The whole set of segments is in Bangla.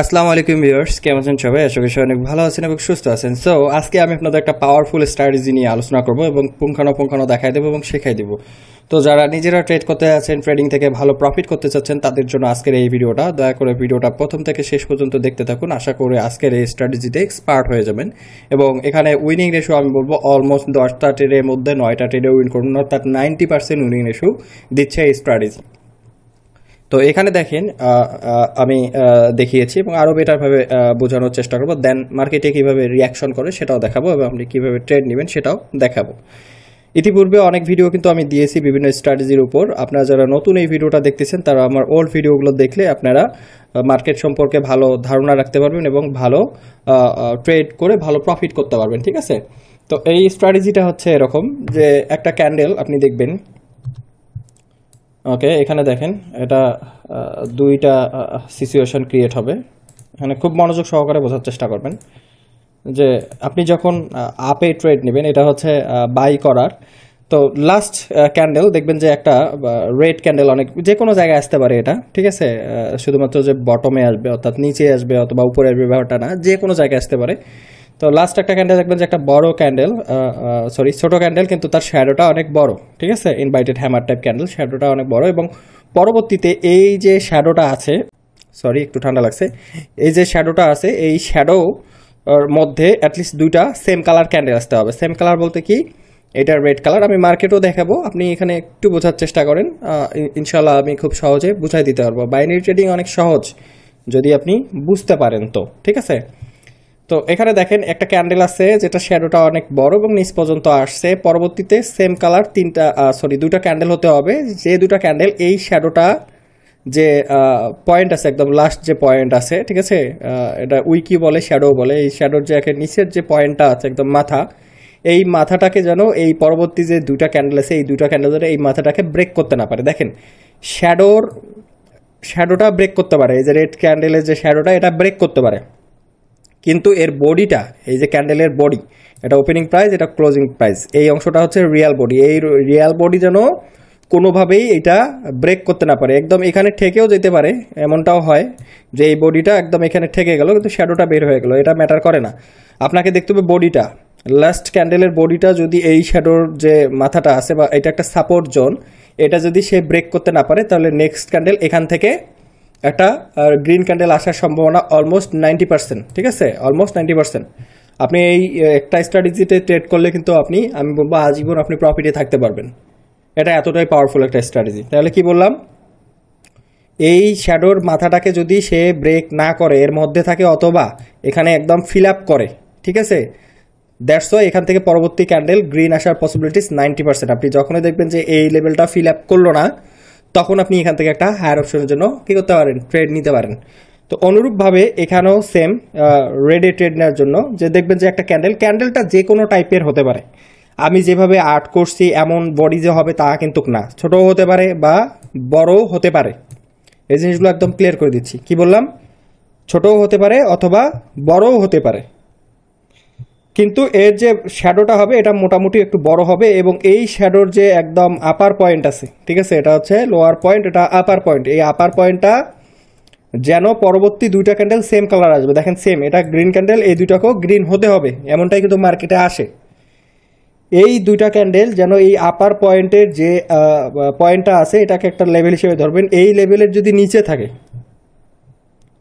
আসসালামু আলাইকুম ভিউয়ার্স, কেমন আছেন সবাই? আশা করি অনেক ভালো আছেন এবং সুস্থ আছেন। সো আজকে আমি আপনাদের একটা পাওয়ারফুল স্ট্র্যাটেজি নিয়ে আলোচনা করব এবং পুঙ্খানুপুঙ্খানু দেখাই দেবো এবং শেখাই দেবো। তো যারা নিজেরা ট্রেড করতে আছেন ট্রেডিং থেকে ভালো প্রফিট করতে চাচ্ছেন, তাদের জন্য আজকের এই ভিডিওটা দয়া করে ভিডিওটা প্রথম থেকে শেষ পর্যন্ত দেখতে থাকুন। আশা করি আজকের এই স্ট্র্যাটেজিতে এক্সপার্ট হয়ে যাবেন। এবং এখানে উইনিং রেশিও আমি বলব অলমোস্ট দশটা ট্রেডের মধ্যে নয়টা ট্রেডে উইন করুন, অর্থাৎ নাইনটি পার্সেন্ট উইনিং রেশিও দিচ্ছে এই স্ট্র্যাটেজি তো এখানে দেখেন আমি দেখিয়েছি এবং আরও বেটারভাবে বোঝানোর চেষ্টা করব। দেন মার্কেটে কীভাবে রিয়াকশন করে সেটাও দেখাবো এবং আপনি কীভাবে ট্রেড নেবেন সেটাও দেখাবো। ইতিপূর্বে অনেক ভিডিও কিন্তু আমি দিয়েছি বিভিন্ন স্ট্র্যাটেজির উপর। আপনারা যারা নতুন এই ভিডিওটা দেখতেছেন, তারা আমার ওল্ড ভিডিওগুলো দেখলে আপনারা মার্কেট সম্পর্কে ভালো ধারণা রাখতে পারবেন এবং ভালো ট্রেড করে ভালো প্রফিট করতে পারবেন, ঠিক আছে? তো এই স্ট্র্যাটেজিটা হচ্ছে এরকম যে একটা ক্যান্ডেল আপনি দেখবেন ওকে এখানে দেখেন, এটা দুইটা সিচুয়েশন ক্রিয়েট হবে। এখানে খুব মনোযোগ সহকারে বোঝার চেষ্টা করবেন যে আপনি যখন আপে ট্রেড নেবেন, এটা হচ্ছে বাই করার। তো লাস্ট ক্যান্ডেল দেখবেন যে একটা রেড ক্যান্ডেল অনেক, যে কোনো জায়গায় আসতে পারে এটা, ঠিক আছে? শুধুমাত্র যে বটমে আসবে, অর্থাৎ নিচে আসবে, অথবা উপরে আসবে ব্যাপারটা না, যে কোনো জায়গায় আসতে পারে। তো লাস্ট একটা ক্যান্ডেল দেখবেন যে একটা বড় ক্যান্ডেল সরি ছোট ক্যান্ডেল কিন্তু তার শ্যাডোটা অনেক বড়, ঠিক আছে? ইনভাইটেড হ্যামার টাইপ ক্যান্ডেল শ্যাডোটা অনেক বড় এবং পরবর্তীতে এই যে শ্যাডোটা আছে সরি একটু ঠান্ডা লাগছে, এই যে শ্যাডোটা আছে, এই শ্যাডো মধ্যে অ্যাটলিস্ট দুইটা সেম কালার ক্যান্ডেল আসতে হবে। সেম কালার বলতে কি? এটা রেড কালার আমি মার্কেটও দেখাবো, আপনি এখানে একটু বোঝার চেষ্টা করেন ইনশাল্লাহ আমি খুব সহজে বুঝাই দিতে পারব। বাইনারি ট্রেডিং অনেক সহজ, যদি আপনি বুঝতে পারেন তো, ঠিক আছে? তো এখানে দেখেন, একটা ক্যান্ডেল আছে যেটা শ্যাডোটা অনেক বড় এবং নিচ পর্যন্ত আসছে। পরবর্তীতে সেম কালার তিনটা সরি দুটা ক্যান্ডেল হতে হবে। যে দুটা ক্যান্ডেল এই শ্যাডোটা যে পয়েন্ট আছে, একদম লাস্ট যে পয়েন্ট আছে, ঠিক আছে? এটা উইকি বলে শ্যাডো বলে। এই শ্যাডোর যে একের নিচের যে পয়েন্টটা আছে, একদম মাথা, এই মাথাটাকে যেন এই পরবর্তী যে দুটা ক্যান্ডেল আছে, এই দুটা ক্যান্ডেল যেন এই মাথাটাকে ব্রেক করতে না পারে। দেখেন শ্যাডোর শ্যাডোটা ব্রেক করতে পারে। এই যে রেড ক্যান্ডেলের যে শ্যাডোটা এটা ব্রেক করতে পারে। কিন্তু এর বডিটা, এই যে ক্যান্ডেলের বডি এটা ওপেনিং প্রাইস এটা ক্লোজিং প্রাইস এই অংশটা হচ্ছে রিয়াল বডি এই রিয়াল বডি যেন কোনোভাবেই এটা ব্রেক করতে না পারে, একদম এখানে ঠেকেও যেতে পারে, এমনটাও হয় যে এই বডিটা একদম এখানে ঠেকে গেল, কিন্তু শ্যাডোটা বের হয়ে গেল, এটা ম্যাটার করে না। আপনাকে দেখতে হবে বডিটা লাস্ট ক্যান্ডেলের বডিটা যদি এই শ্যাডোর যে মাথাটা আছে বা এটা একটা সাপোর্ট জোন এটা যদি সে ব্রেক করতে না পারে, তাহলে নেক্সট ক্যান্ডেল এখান থেকে একটা গ্রিন ক্যান্ডেল আসার সম্ভাবনা অলমোস্ট নাইনটি পার্সেন্ট ঠিক আছে? অলমোস্ট নাইনটি পার্সেন্ট আপনি এই, একটা স্ট্র্যাটেজিতে ট্রেড করলে কিন্তু আপনি, আমি বলব আজীবন আপনি প্রফিটে থাকতে পারবেন। এটা এতটাই পাওয়ারফুল একটা স্ট্র্যাটেজি তাহলে কি বললাম? এই শ্যাডোর মাথাটাকে যদি সে ব্রেক না করে, এর মধ্যে থাকে অথবা এখানে একদম ফিল আপ করে, ঠিক আছে? দ্যাটস ওয়াই এখান থেকে পরবর্তী ক্যান্ডেল গ্রিন আসার পসিবিলিটিস নাইনটি পার্সেন্ট আপনি যখনই দেখবেন যে এই লেভেলটা ফিল আপ করল না তখন আপনি এখান থেকে একটা হায়ার অপশনের জন্য কি করতে পারেন? ট্রেড নিতে পারেন। তো অনুরূপভাবে এখানেও সেম রেডে ট্রেড নেওয়ার জন্য যে দেখবেন যে একটা ক্যান্ডেল ক্যান্ডেলটা যে কোনো টাইপের হতে পারে। আমি যেভাবে আর্ট করছি, এমন বডি যে হবে তা কিন্তু না। ছোটও হতে পারে বা বড়ও হতে পারে। এই জিনিসগুলো একদম ক্লিয়ার করে দিচ্ছি। কি বললাম? ছোটও হতে পারে অথবা বড়ও হতে পারে। কিন্তু এর যে শ্যাডোটা হবে, এটা মোটামুটি একটু বড় হবে এবং এই শ্যাডোর যে একদম আপার পয়েন্ট আছে, ঠিক আছে? এটা হচ্ছে লোয়ার পয়েন্ট এটা আপার পয়েন্ট এই আপার পয়েন্টটা যেন পরবর্তী দুইটা ক্যান্ডেল সেম কালার আসবে। দেখেন সেম এটা গ্রিন ক্যান্ডেল এই দুইটাকেও গ্রিন হতে হবে, এমনটাই কিন্তু মার্কেটে আসে। এই দুইটা ক্যান্ডেল যেন এই আপার পয়েন্টের যে পয়েন্টটা আছে, এটাকে একটা লেভেল হিসেবে ধরবেন। এই লেভেলের যদি নিচে থাকে,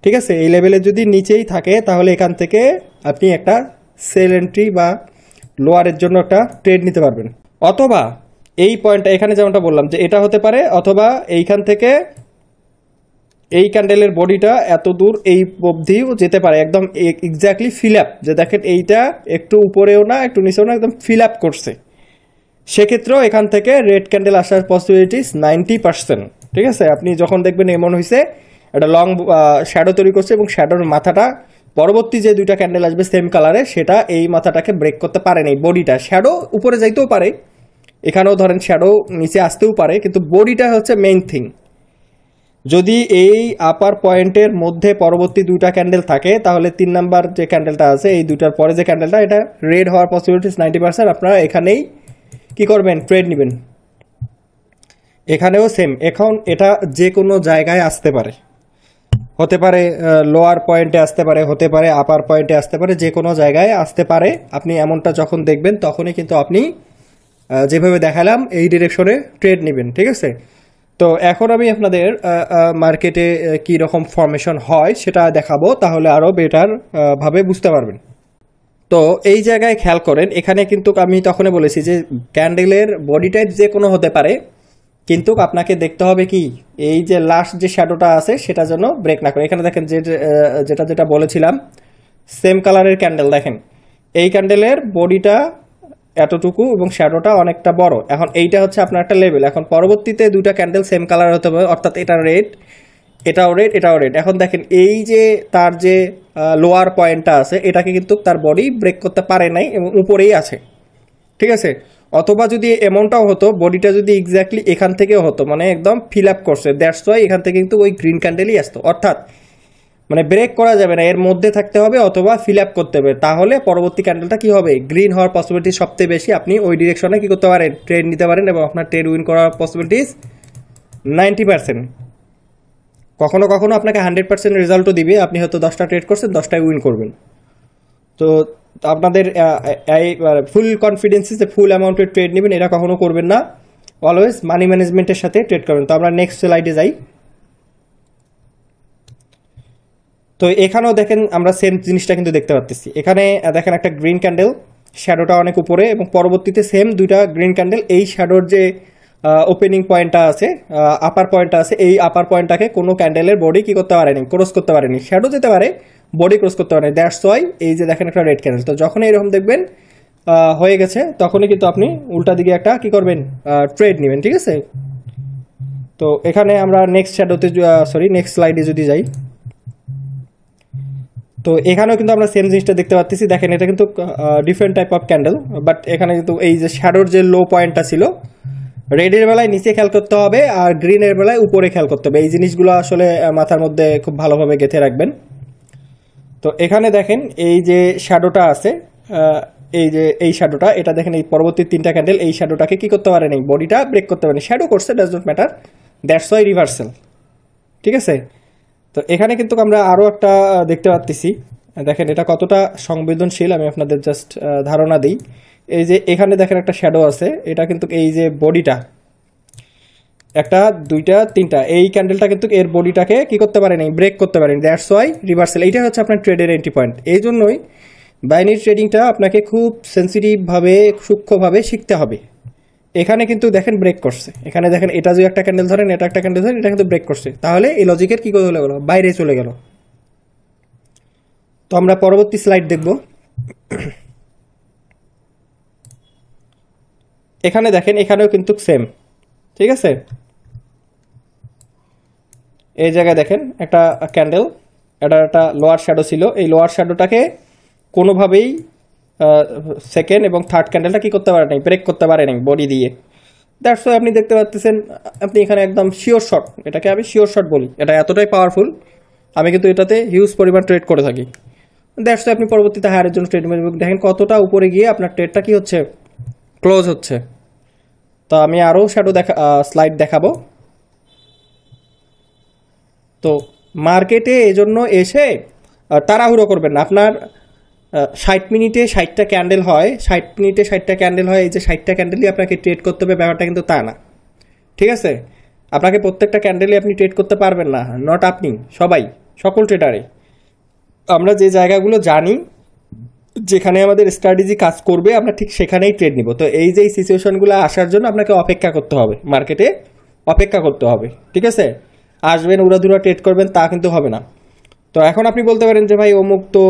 ঠিক আছে? এই লেভেলের যদি নিচেই থাকে, তাহলে এখান থেকে আপনি একটা সেল এন্ট্রি বা লোয়ারের জন্য একটা ট্রেড নিতে পারবেন। অথবা এই পয়েন্টটা এখানে যেমনটা বললাম যে এটা হতে পারে, অথবা এইখান থেকে এই ক্যান্ডেলের বডিটা এত দূর এই অবধিও যেতে পারে, একদম এক্স্যাক্টলি ফিল আপ যে দেখেন এইটা একটু উপরেও না, একটু নিচেও না, একদম ফিল আপ করছে। সেক্ষেত্রেও এখান থেকে রেড ক্যান্ডেল আসার পসিবিলিটিস নাইনটি পার্সেন্ট ঠিক আছে? আপনি যখন দেখবেন এমন হয়েছে একটা লং শ্যাডো তৈরি করছে এবং শ্যাডোর মাথাটা পরবর্তী যে দুইটা ক্যান্ডেল আসবে সেম কালারে সেটা এই মাথাটাকে ব্রেক করতে পারে না বডিটা শ্যাডো উপরে যাইতেও পারে, এখানেও ধরেন শ্যাডো নিচে আসতেও পারে, কিন্তু বডিটা হচ্ছে মেইন থিং যদি এই আপার পয়েন্টের মধ্যে পরবর্তী দুইটা ক্যান্ডেল থাকে, তাহলে তিন নাম্বার যে ক্যান্ডেলটা আছে, এই দুইটার পরে যে ক্যান্ডেলটা এটা রেড হওয়ার পসিবিলিটিস নাইনটি পার্সেন্ট আপনারা এখানেই কি করবেন? ট্রেড নেবেন। এখানেও সেম এখন এটা যে কোনো জায়গায় আসতে পারে। হতে পারে লোয়ার পয়েন্টে আসতে পারে, হতে পারে আপার পয়েন্টে আসতে পারে যে কোনো জায়গায় আসতে পারে। আপনি এমনটা যখন দেখবেন, তখনই কিন্তু আপনি যেভাবে দেখালাম, এই ডিরেকশনে ট্রেড নেবেন, ঠিক আছে? তো এখন আমি আপনাদের মার্কেটে কী রকম ফরমেশন হয় সেটা দেখাবো, তাহলে আরও বেটার ভাবে বুঝতে পারবেন। তো এই জায়গায় খেয়াল করেন, এখানে কিন্তু আমি তখনই বলেছি যে ক্যান্ডেলের বডি টাইপ যে কোনো হতে পারে কিন্তু আপনাকে দেখতে হবে কি, এই যে লাস্ট যে শ্যাডোটা আছে, সেটা যেন ব্রেক না করে। এখানে দেখেন যে যেটা যেটা বলেছিলাম সেম কালারের ক্যান্ডেল দেখেন। এই ক্যান্ডেলের বডিটা এতটুকু এবং শ্যাডোটা অনেকটা বড়। এখন এইটা হচ্ছে আপনার একটা লেভেল এখন পরবর্তীতে দুইটা ক্যান্ডেল সেম কালার হতে হবে, অর্থাৎ এটা রেড এটাও রেড এটাও রেড এখন দেখেন, এই যে তার যে লোয়ার পয়েন্টটা আছে, এটাকে কিন্তু তার বডি ব্রেক করতে পারে নাই এবং উপরেই আছে। ঠিক আছে? অথবা যদি এমনটাও হতো বডিটা যদি এক্স্যাক্টলি এখান থেকেও হতো মানে একদম ফিল আপ করছে দ্যাটস ওয়াই এখান থেকে কিন্তু ওই গ্রিন ক্যান্ডেলই আসতো। অর্থাৎ মানে ব্রেক করা যাবে না, এর মধ্যে থাকতে হবে অথবা ফিল আপ করতে হবে। তাহলে পরবর্তী ক্যান্ডেলটা কি হবে? গ্রিন হওয়ার পসিবিলিটি সবচেয়ে বেশি। আপনি ওই ডিরেকশনে কী করতে পারেন? ট্রেড নিতে পারেন এবং আপনার ট্রেড উইন করার পসিবিলিটিস নাইনটি পার্সেন্ট কখনো কখনো আপনাকে হান্ড্রেড পার্সেন্ট রেজাল্টও দিবে। আপনি হয়তো দশটা ট্রেড করছেন, দশটায় উইন করবেন। তো আপনাদের এই ফুল কনফিডেন্স যে ফুল অ্যামাউন্টের ট্রেড নেবেন এটা কখনো করবেন না। অলওয়েজ মানি ম্যানেজমেন্টের সাথে ট্রেড করবেন। তো আমরা নেক্সট স্লাইডে যাই। তো এখানেও দেখেন আমরা সেম জিনিসটা কিন্তু দেখতে পাচ্ছি এখানে দেখেন একটা গ্রিন ক্যান্ডেল শ্যাডোটা অনেক উপরে এবং পরবর্তীতে সেম দুইটা গ্রিন ক্যান্ডেল এই শ্যাডোর যে ওপেনিং পয়েন্টটা আছে আপার পয়েন্টটা আছে, এই আপার পয়েন্টটাকে কোনো ক্যান্ডেলের বডি কী করতে পারেনি ক্রস করতে পারেনি। শ্যাডো যেতে পারে বডি ক্রস করতে পারেনি। দ্যাটস ওয়াই এই যে দেখেন একটা রেড ক্যান্ডেল তো যখন এরকম দেখবেন হয়ে গেছে, তখনই কিন্তু আপনি উল্টা দিকে একটা কি করবেন ট্রেড নেবেন, ঠিক আছে? তো এখানে আমরা নেক্সট শ্যাডোতে সরি নেক্সট স্লাইডে যদি যাই। তো এখানেও কিন্তু আমরা সেম জিনিসটা দেখতে পাচ্ছি দেখেন, এটা কিন্তু different type of candle but এখানে কিন্তু এই যে শ্যাডোর যে লো পয়েন্টটা ছিল রেডের বেলায় নিচে খেয়াল করতে হবে আর গ্রিনের বেলায় উপরে খেয়াল করতে হবে। এই জিনিসগুলো আসলে মাথার মধ্যে খুব ভালোভাবে গেঁথে রাখবেন। তো এখানে দেখেন এই যে শ্যাডোটা আছে এই যে এই শ্যাডোটা এটা দেখেন এই পরবর্তী তিনটা ক্যান্ডেল এই শ্যাডোটাকে কি করতে পারেনি? বডিটা ব্রেক করতে পারেনি। শ্যাডো করছে does not matter that's why reversal ঠিক আছে? তো এখানে কিন্তু আমরা আরও একটা দেখতে পাচ্ছি দেখেন এটা কতটা সংবেদনশীল, আমি আপনাদের জাস্ট ধারণা দিই। এই যে এখানে দেখেন একটা শ্যাডো আছে, এটা কিন্তু এই যে বডিটা একটা, দুইটা, তিনটা। এই ক্যান্ডেলটা কিন্তু এর বডিটাকে কি করতে পারেনি? ব্রেক করতে পারেনি। দ্যাটস ওয়াই রিভার্সাল এইটা হচ্ছে আপনার ট্রেডের এন্ট্রি পয়েন্ট এই জন্যই বাইনির ট্রেডিংটা আপনাকে খুব সেন্সিটিভভাবে সূক্ষ্মভাবে শিখতে হবে। এখানে কিন্তু দেখেন ব্রেক করছে। এখানে দেখেন এটা যদি একটা ক্যান্ডেল ধরেন, এটা একটা ক্যান্ডেল ধরেন, এটা কিন্তু ব্রেক করছে। তাহলে এই লজিকের কী করে গেলো? বাইরে চলে গেল। তো আমরা পরবর্তী স্লাইড দেখব। এখানে দেখেন এখানেও কিন্তু সেম ঠিক আছে? এই জায়গায় দেখেন, একটা ক্যান্ডেল এটা একটা লোয়ার শ্যাডো ছিল। এই লোয়ার শ্যাডোটাকে কোনোভাবেই সেকেন্ড এবং থার্ড ক্যান্ডেলটা কি করতে পারে নাই ব্রেক করতে পারে নাই বডি দিয়ে। দ্যাটস আপনি দেখতে পাচ্ছেন আপনি এখানে একদম শিওর শট এটাকে আমি শিওর শট বলি। এটা এতটাই পাওয়ারফুল আমি কিন্তু এটাতে হিউজ পরিমাণ ট্রেড করে থাকি। দ্যাটস আপনি পরবর্তীতে হায়ারের জন্য ট্রেড দেখেন কতটা উপরে গিয়ে আপনার ট্রেডটা কি হচ্ছে ক্লোজ হচ্ছে। তো আমি আরও শ্যাডো দেখা স্লাইড দেখাবো। তো মার্কেটে এজন্য এসে তাড়াহুড়ো করবেন না। আপনার ষাট মিনিটে ষাটটা ক্যান্ডেল হয়, ষাট মিনিটে ষাটটা ক্যান্ডেল হয়, এই যে ষাটটা ক্যান্ডেলই আপনাকে ট্রেড করতে হবে, ব্যাপারটা কিন্তু তা না। ঠিক আছে? আপনাকে প্রত্যেকটা ক্যান্ডেলই আপনি ট্রেড করতে পারবেন না নট আপনি, সবাই, সকল ট্রেডারে আমরা যে জায়গাগুলো জানি, যেখানে আমাদের স্ট্র্যাটেজি কাজ করবে, আমরা ঠিক সেখানেই ট্রেড নিব। তো এই যে সিচুয়েশনগুলো আসার জন্য আপনাকে অপেক্ষা করতে হবে মার্কেটে অপেক্ষা করতে হবে। ঠিক আছে? আসবেন উড়াধুরা ট্রেড করবেন, তা কিন্তু হবে না। তো এখন আপনি বলতে পারেন যে, ভাই, অমুক তো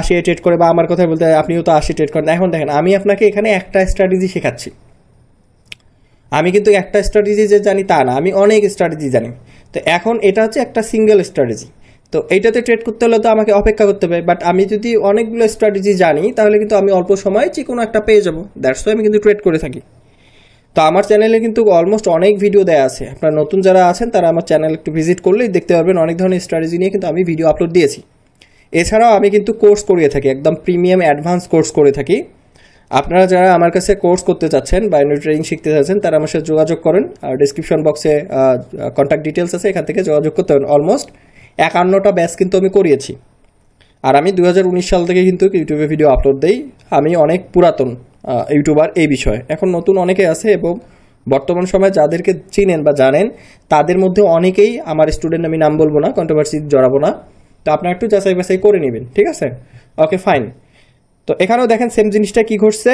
আশি ট্রেড করে বা আমার কথাই বলতে আপনিও তো আশি ট্রেড করেন। এখন দেখেন, আমি আপনাকে এখানে একটা স্ট্র্যাটেজি শেখাচ্ছি। আমি কিন্তু একটা স্ট্র্যাটেজি যে জানি তা না, আমি অনেক স্ট্র্যাটেজি জানি। তো এখন এটা হচ্ছে একটা সিঙ্গেল স্ট্র্যাটেজি তো এইটাতে ট্রেড করতে হলে তো আমাকে অপেক্ষা করতে হবে বাট আমি যদি অনেকগুলো স্ট্র্যাটেজি জানি, তাহলে কিন্তু আমি অল্প সময়ে যে কোনো একটা পেয়ে যাব। দ্যাটস আমি কিন্তু ট্রেড করে থাকি। তো আমার চ্যানেলে কিন্তু অলমোস্ট অনেক ভিডিও দেওয়া আছে। আপনারা নতুন যারা আছেন, তারা আমার চ্যানেল একটু ভিজিট করলেই দেখতে পারবেন অনেক ধরনের স্ট্র্যাটেজি নিয়ে কিন্তু আমি ভিডিও আপলোড দিয়েছি। এছাড়াও আমি কিন্তু কোর্স করিয়ে থাকি, একদম প্রিমিয়াম অ্যাডভান্স কোর্স করে থাকি। আপনারা যারা আমার কাছে কোর্স করতে চাচ্ছেন বা ট্রেনিং শিখতে চাচ্ছেন, তারা আমার সাথে যোগাযোগ করেন। আর ডিসক্রিপশন বক্সে কন্ট্যাক্ট ডিটেলস আছে, এখান থেকে যোগাযোগ করতে পারেন। অলমোস্ট একান্নটা ব্যাচ কিন্তু আমি করিয়েছি। আর আমি দু হাজার উনিশ সাল থেকে কিন্তু ইউটিউবে ভিডিও আপলোড দেই। আমি অনেক পুরাতন ইউটিউবার এই বিষয়ে। এখন নতুন অনেকে আছে এবং বর্তমান সময়ে যাদেরকে চিনেন বা জানেন, তাদের মধ্যে অনেকেই আমার স্টুডেন্ট আমি নাম বলব না কন্ট্রোভার্সি জড়াবো না। তো আপনারা একটু যাচাই বাছাই করে নেবেন, ঠিক আছে? ওকে ফাইন তো এখানেও দেখেন সেম জিনিসটা কি ঘটছে।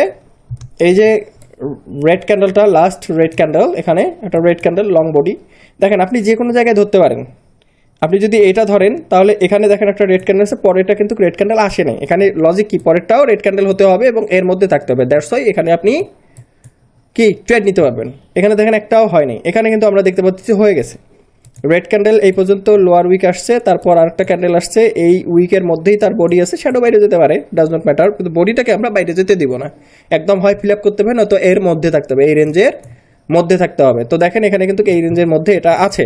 এই যে রেড ক্যান্ডেলটা লাস্ট রেড ক্যান্ডেল এখানে একটা রেড ক্যান্ডেল লং বডি দেখেন, আপনি যে কোনো জায়গায় ধরতে পারেন। আপনি যদি এটা ধরেন, তাহলে এখানে দেখেন একটা রেড ক্যান্ডেল আছে, পরেরটা কিন্তু রেড ক্যান্ডেল আসে নাই। এখানে লজিক কি? পরেরটাও রেড ক্যান্ডেল হতে হবে এবং এর মধ্যে থাকতে হবে। দ্যাটস ওয়াই এখানে আপনি কি? ট্রেড নিতে পারবেন। এখানে দেখেন একটাও হয়নি এখানে কিন্তু আমরা দেখতে পাচ্ছি হয়ে গেছে। রেড ক্যান্ডেল এই পর্যন্ত লোয়ার উইক আসছে, তারপর আরেকটা ক্যান্ডেল আসছে। এই উইকের মধ্যেই তার বডি আছে। শ্যাডো বাইরে যেতে পারে ডাজ নট ম্যাটার কিন্তু বডিটাকে আমরা বাইরে যেতে দিব না। একদম হয় ফিল আপ করতে হবে, নয়তো এর মধ্যে থাকতে হবে। এই রেঞ্জের মধ্যে থাকতে হবে। তো দেখেন এখানে কিন্তু এই রেঞ্জের মধ্যে এটা আছে।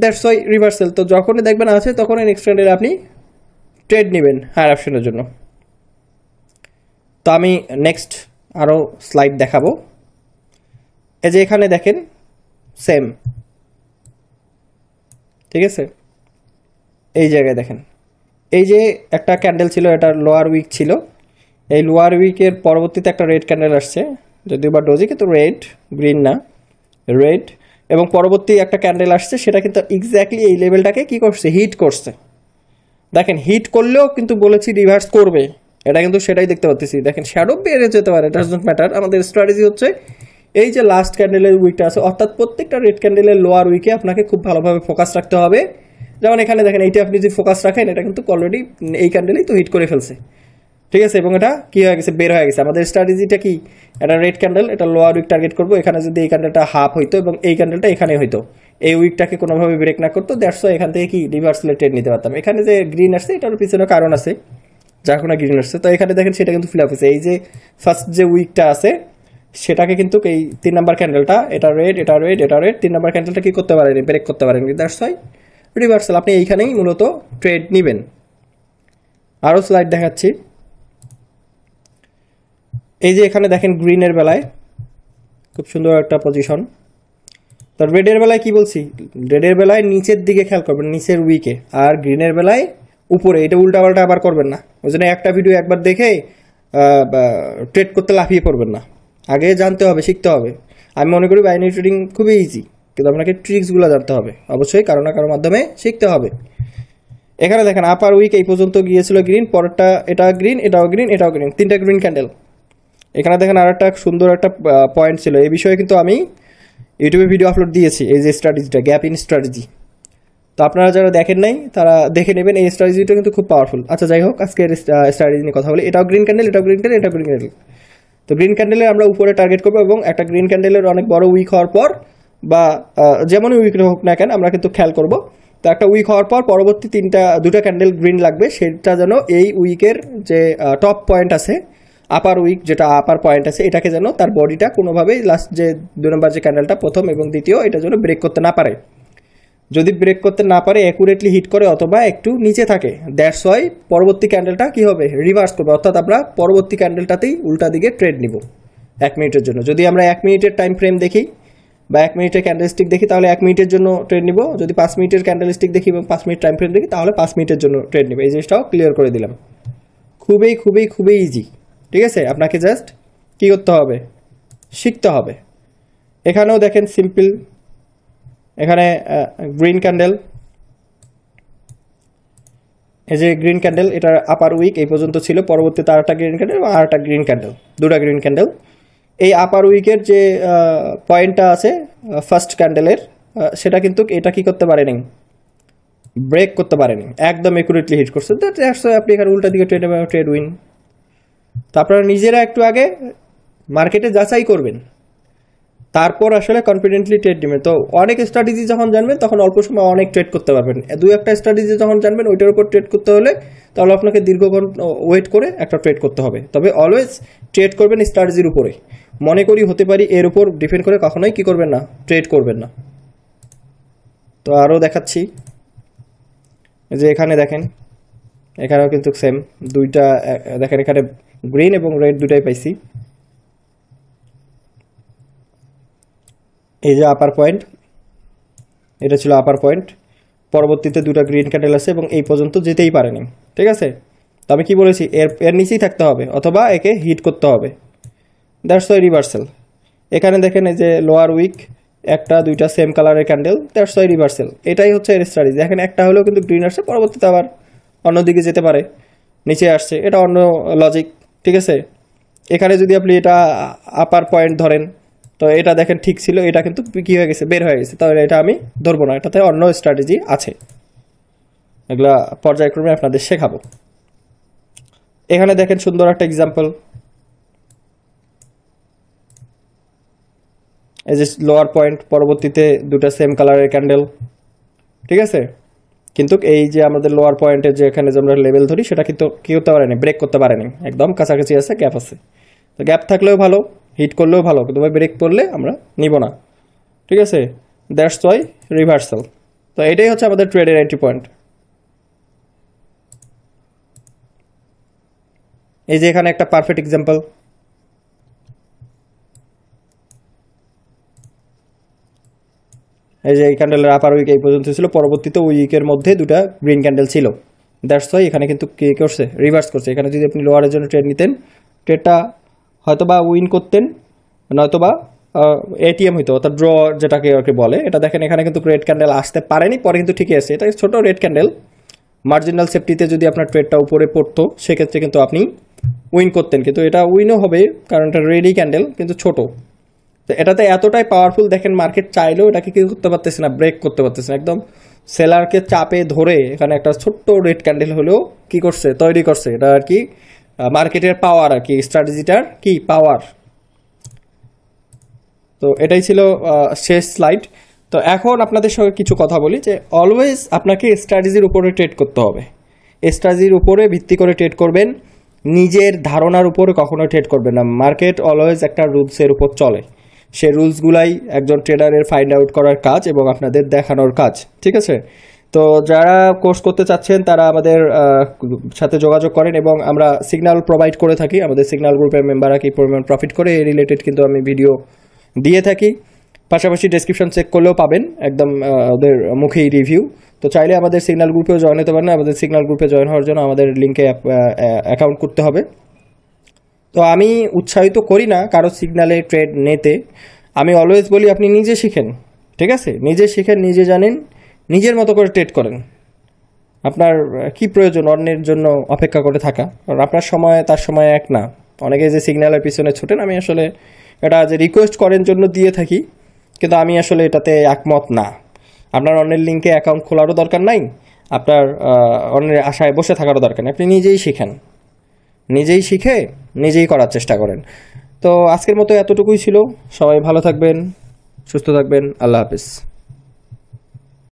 দ্যাটস ওয়াই রিভার্সাল তো যখনই দেখবেন আছে, তখনই নেক্সট ক্যান্ডেলে আপনি ট্রেড নেবেন হায়ার অপশনের জন্য। তো আমি নেক্সট আরও স্লাইড দেখাবো। এই যে এখানে দেখেন সেম ঠিক আছে? এই জায়গায় দেখেন। এই যে একটা ক্যান্ডেল ছিল এটা লোয়ার উইক ছিল। এই লোয়ার উইকের পরবর্তীতে একটা রেড ক্যান্ডেল আসছে। যদিও বা ডোজি কিন্তু রেড গ্রিন না। রেড এবং পরবর্তী একটা ক্যান্ডেল আসছে, সেটা কিন্তু এক্স্যাক্টলি এই লেভেলটাকে কি করছে? হিট করছে। দেখেন হিট করলেও কিন্তু বলেছি রিভার্স করবে। এটা কিন্তু সেটাই দেখতে পাচ্ছি দেখেন শ্যাডো বেড়ে যেতে পারে ডাজ নট ম্যাটার আমাদের স্ট্র্যাটেজি হচ্ছে, এই যে লাস্ট ক্যান্ডেলের উইকটা আছে, অর্থাৎ প্রত্যেকটা রেড ক্যান্ডেলের লোয়ার উইকে আপনাকে খুব ভালোভাবে ফোকাস রাখতে হবে। যেমন এখানে দেখেন, এইটা আপনি যদি ফোকাস রাখেন, এটা কিন্তু অলরেডি এই ক্যান্ডেলেই তো হিট করে ফেলছে। ঠিক আছে, এবং এটা কি হয়ে গেছে? বের হয়ে গেছে। আমাদের স্ট্র্যাটেজিটা কি? এটা রেড ক্যান্ডেল এটা লোয়ার উইক টার্গেট করব। এখানে যদি এই ক্যান্ডেলটা হাফ হইতো এবং এই ক্যান্ডেলটা এখানে হইতো। এই উইকটাকে কোনোভাবে ব্রেক না করতো। দেড়শো এখান থেকে কি? রিভার্সালে ট্রেড নিতে পারতাম। এখানে যে গ্রিন আসছে, এটার পিছনে কারণ আছে। যার কোনো গ্রিন আসছে। তো এখানে দেখেন, সেটা কিন্তু ফিল আপ হয়েছে। এই যে ফার্স্ট যে উইকটা আছে, সেটাকে কিন্তু এই তিন নাম্বার ক্যান্ডেলটা এটা রেড এটা রেড এটা রেড তিন নাম্বার ক্যান্ডেলটা কি করতে পারেনি? ব্রেক করতে পারেনি। দ্যাটস রিভার্সাল আপনি এইখানেই মূলত ট্রেড নেবেন। আরও স্লাইড দেখাচ্ছি। এই যে এখানে দেখেন গ্রিনের বেলায়, খুব সুন্দর একটা পজিশন তো রেডের বেলায় কি বলছি? রেডের বেলায় নিচের দিকে খেয়াল করবেন, নিচের উইকে আর গ্রিনের বেলায় উপরে, এটা উল্টাপাল্টা আবার করবেন না। ওই জন্য একটা ভিডিও একবার দেখে ট্রেড করতে লাফিয়ে পড়বেন না। আগে জানতে হবে, শিখতে হবে। আমি মনে করি বাইনারি ট্রেডিং খুবই ইজি কিন্তু আপনাকে ট্রিক্সগুলো জানতে হবে। অবশ্যই কারও না কারোর মাধ্যমে শিখতে হবে। এখানে দেখেন আপার উইক এই পর্যন্ত গিয়েছিল গ্রিন পরেরটা এটা গ্রিন এটাও গ্রিন এটাও গ্রিন তিনটা গ্রিন ক্যান্ডেল এখানে দেখেন আর একটা সুন্দর একটা পয়েন্ট ছিল। এই বিষয়ে কিন্তু আমি ইউটিউবে ভিডিও আপলোড দিয়েছি, এই যে স্ট্র্যাটেজিটা গ্যাপ ইন স্ট্র্যাটেজি তো আপনারা যারা দেখেন নাই, তারা দেখে নেবেন, এই স্ট্র্যাটেজিটা কিন্তু খুব পাওয়ারফুল আচ্ছা যাই হোক আজকে স্ট্র্যাটেজি নিয়ে কথা বলি। এটাও গ্রিন ক্যান্ডেল এটাও গ্রিন ক্যান্ডেল এটাও গ্রিন ক্যান্ডেল তো গ্রিন ক্যান্ডেলে আমরা উপরে টার্গেট করব এবং একটা গ্রিন ক্যান্ডেলের অনেক বড় উইক হওয়ার পর বা যেমনই উইক হোক না কেন, আমরা কিন্তু খেয়াল করব। তো একটা উইক হওয়ার পর পরবর্তী তিনটা, দুটা ক্যান্ডেল গ্রিন লাগবে। সেটা যেন এই উইকের যে টপ পয়েন্ট আছে আপার উইক যেটা আপার পয়েন্ট আছে, এটাকে যেন তার বডিটা কোনোভাবেই লাস্ট যে দু নম্বর যে ক্যান্ডেলটা প্রথম এবং দ্বিতীয়, এটা যেন ব্রেক করতে না পারে। যদি ব্রেক করতে না পারে অ্যাকুরেটলি হিট করে অথবা একটু নিচে থাকে দ্যাটস ওয়াই পরবর্তী ক্যান্ডেলটা কি হবে? রিভার্স করবে। অর্থাৎ আমরা পরবর্তী ক্যান্ডেলটাতেই উল্টা দিকে ট্রেড নিব এক মিনিটের জন্য। যদি আমরা এক মিনিটের টাইম ফ্রেম দেখি বা এক মিনিটের ক্যান্ডেল স্টিক দেখি, তাহলে এক মিনিটের জন্য ট্রেড নিব। যদি পাঁচ মিনিটের ক্যান্ডেল স্টিক দেখি এবং পাঁচ মিনিট টাইম ফ্রেম দেখি, তাহলে পাঁচ মিনিটের জন্য ট্রেড নিব। এই জিনিসটাও ক্লিয়ার করে দিলাম। খুবই খুবই খুবই ইজি ঠিক আছে? আপনাকে জাস্ট কি করতে হবে? শিখতে হবে। এখানেও দেখেন সিম্পল এখানে গ্রিন ক্যান্ডেল এই যে গ্রিন ক্যান্ডেল এটা আপার উইক এই পর্যন্ত ছিল। পরবর্তীতে আর একটা গ্রিন ক্যান্ডেল আর একটা গ্রিন ক্যান্ডেল দুটা গ্রিন ক্যান্ডেল এই আপার উইকের যে পয়েন্টটা আছে ফার্স্ট ক্যান্ডেলের সেটা কিন্তু এটা কি করতে পারেনি? ব্রেক করতে পারেনি। একদম একুরেটলি হিট করছে। আপনি এখানে উল্টা দিকে ট্রেড ট্রেড উইন তো আপনারা নিজেরা একটু আগে মার্কেটে যাচাই করবেন। তারপর আসলে কনফিডেন্টলি ট্রেড নেবেন। তো অনেক স্ট্র্যাটেজি যখন জানবেন, তখন অল্প সময় অনেক ট্রেড করতে পারবেন। দু একটা স্ট্র্যাটেজি যখন জানবেন, ওইটার উপর ট্রেড করতে হলে তাহলে আপনাকে দীর্ঘক্ষণ ওয়েট করে একটা ট্রেড করতে হবে। তবে অলওয়েজ ট্রেড করবেন স্ট্র্যাটেজির উপরে। মনে করি হতে পারি এর উপর ডিপেন্ড করে কখনোই কি করবেন না ট্রেড করবেন না। তো আরও দেখাচ্ছি। যে এখানে দেখেন, এখানেও কিন্তু সেম দুইটা দেখেন এখানে গ্রিন এবং রেড দুটাই পাইছি। এই যে আপার পয়েন্ট এটা ছিল আপার পয়েন্ট পরবর্তীতে দুটো গ্রিন ক্যান্ডেল আছে এবং এই পর্যন্ত যেতেই পারেনি, ঠিক আছে? তো আমি কি বলেছি, এর এর নিচেই থাকতে হবে অথবা একে হিট করতে হবে। দ্যাটস ওয়াই রিভার্সাল এখানে দেখেন এই যে লোয়ার উইক একটা, দুইটা সেম কালারের ক্যান্ডেল দ্যাটস ওয়াই রিভার্সাল এটাই হচ্ছে এর স্ট্র্যাটেজি এখানে একটা হলেও কিন্তু গ্রিন আসছে, পরবর্তীতে আবার অন্যদিকে যেতে পারে, নিচে আসছে। এটা অন্য লজিক ঠিক আছে? এখানে যদি আপনি এটা আপার পয়েন্ট ধরেন, তো এটা দেখেন ঠিক ছিল, এটা কিন্তু কী হয়ে গেছে, বের হয়ে গেছে, তাহলে এটা আমি ধরবো না, এটাতে অন্য স্ট্র্যাটেজি আছে। এগুলা পর্যায়ক্রমে আপনাদের শেখাবো। এখানে দেখেন সুন্দর একটা এক্সাম্পল এই যে লোয়ার পয়েন্ট পরবর্তীতে দুটো সেম কালারের ক্যান্ডেল ঠিক আছে? কিন্তু এই যে আমাদের লোয়ার পয়েন্টের যে এখানে যে আমরা লেভেল ধরি, সেটা কিন্তু কী করতে পারেনি ব্রেক করতে পারেনি। একদম কাছাকাছি আছে গ্যাপ আছে। তো গ্যাপ থাকলেও ভালো হিট করলেও ভালো, কিন্তু ব্রেক করলে আমরা নিব না। ঠিক আছে? দ্যাটস ওয়াই রিভার্সাল তো এটাই হচ্ছে আমাদের ট্রেডের এন্ট্রি পয়েন্ট এই যে এখানে একটা পারফেক্ট এক্সাম্পল এই যে এই ক্যান্ডেলের আপার উইক এই পর্যন্ত ছিল, পরবর্তীতে উইকের মধ্যে দুটা গ্রিন ক্যান্ডেল ছিল। দ্যাটস ওয়াই এখানে কিন্তু কে করছে? রিভার্স করছে। এখানে যদি আপনি লোয়ারের জন্য ট্রেড নিতেন ট্রেডটা হয়তো বা উইন করতেন নয়তো বা এটিএম হইতো, অর্থাৎ ড্র যেটাকে আর কি বলে। এটা দেখেন, এখানে কিন্তু রেড ক্যান্ডেল আসতে পারেনি, পরে কিন্তু ঠিকই আছে। এটা ছোট রেড ক্যান্ডেল মার্জিনাল সেফটিতে যদি আপনার ট্রেডটা উপরে পড়তো, সেক্ষেত্রে কিন্তু আপনি উইন করতেন। কিন্তু এটা উইনও হবে, কারণ এটা রেডি ক্যান্ডেল কিন্তু ছোট। তো এটাতে এতটাই পাওয়ারফুল দেখেন মার্কেট চাইলেও এটাকে কি করতে পারতেছে না ব্রেক করতে পারতেছে না। একদম সেলারকে চাপে ধরে এখানে একটা ছোট্ট রেড ক্যান্ডেল হলেও কি করছে, তৈরি করছে। এটা আর কি মার্কেটের পাওয়ার আর কি স্ট্র্যাটেজিটার কি পাওয়ার তো এটাই ছিল শেষ স্লাইড তো এখন আপনাদের সঙ্গে কিছু কথা বলি যে অলওয়েজ আপনাকে স্ট্র্যাটেজির উপরে ট্রেড করতে হবে। স্ট্র্যাটেজির উপরে ভিত্তি করে ট্রেড করবেন, নিজের ধারণার উপরে কখনো ট্রেড করবেন না। মার্কেট অলওয়েজ একটা রুলসের উপর চলে। সে রুলসগুলাই একজন ট্রেডারের ফাইন্ড আউট করার কাজ এবং আপনাদের দেখানোর কাজ, ঠিক আছে? তো যারা কোর্স করতে চাচ্ছেন, তারা আমাদের সাথে যোগাযোগ করেন এবং আমরা সিগন্যাল প্রোভাইড করে থাকি। আমাদের সিগন্যাল গ্রুপের মেম্বাররা কি পরিমাণ প্রফিট করে, এই রিলেটেড কিন্তু আমি ভিডিও দিয়ে থাকি। পাশাপাশি ডেসক্রিপশন চেক করলেও পাবেন, একদম ওদের মুখেই রিভিউ তো চাইলে আমাদের সিগন্যাল গ্রুপেও জয়েন হতে পারেন। আমাদের সিগন্যাল গ্রুপে জয়েন হওয়ার জন্য আমাদের লিঙ্কে অ্যাকাউন্ট করতে হবে। তো আমি উৎসাহিত করি না কারও সিগনালে ট্রেড নিতে। আমি অলওয়েজ বলি, আপনি নিজে শিখেন, ঠিক আছে? নিজে শিখেন, নিজে জানেন, নিজের মতো করে ট্রেড করেন। আপনার কি প্রয়োজন অন্যের জন্য অপেক্ষা করে থাকা? কারণ আপনার সময়, তার সময় এক না। অনেকে যে সিগন্যালের পিছনে ছোটেন, আমি আসলে এটা যে রিকোয়েস্ট করেন জন্য দিয়ে থাকি, কিন্তু আমি আসলে এটাতে একমত না। আপনার অন্যের লিঙ্কে অ্যাকাউন্ট খোলারও দরকার নাই, আপনার অন্যের আশায় বসে থাকারও দরকার নেই। আপনি নিজেই শিখেন। নিজেই শিখে নিজেই করার চেষ্টা করেন। তো আজকের মতো এতটুকুই ছিল। সবাই ভালো থাকবেন, সুস্থ থাকবেন। আল্লাহ হাফিজ।